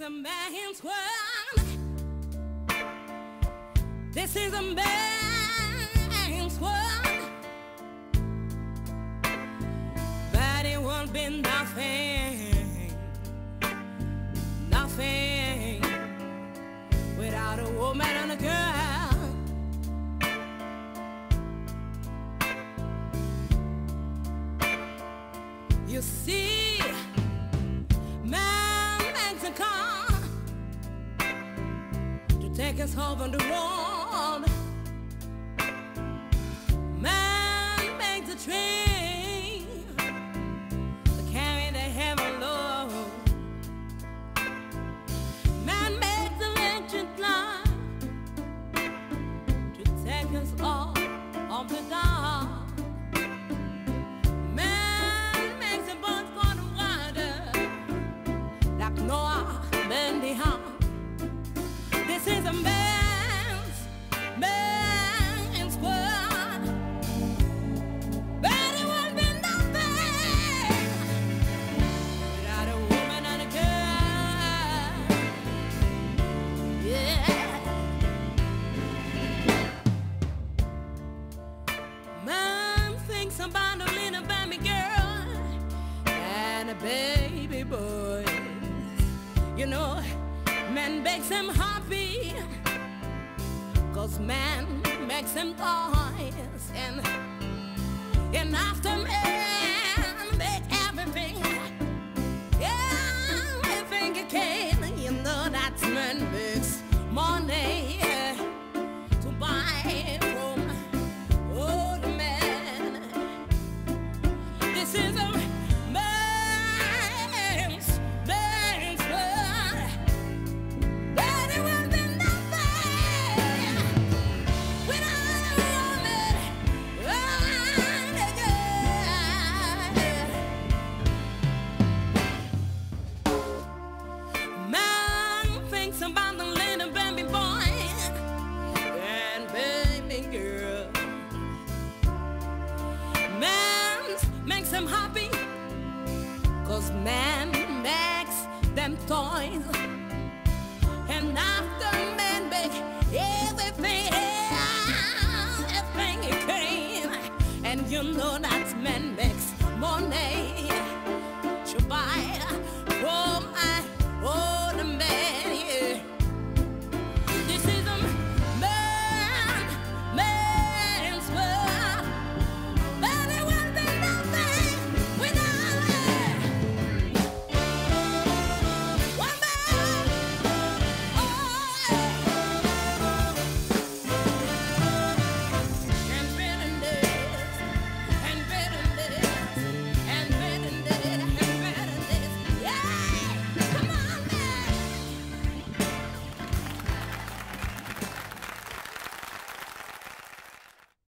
is a man's world. This is a man's world. But it won't be nothing, nothing without a woman and a girl. You see, car to take us home on the road. Baby boy. You know, man makes him happy. Cause man makes him toys and and after man makes them happy, cause man makes them toys. And after man make everything, everything he can, and you know that.